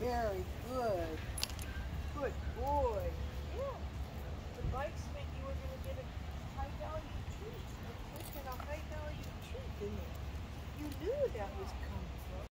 Very good. Good boy. Yeah. The bikes meant you were going to get a high value treat. A quick and a high value treat, didn't it? You knew that was